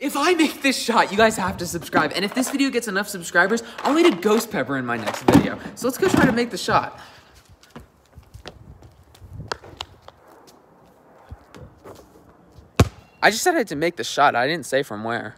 If I make this shot, you guys have to subscribe. And if this video gets enough subscribers, I'll need a ghost pepper in my next video. So let's go try to make the shot. I just said I had to make the shot. I didn't say from where.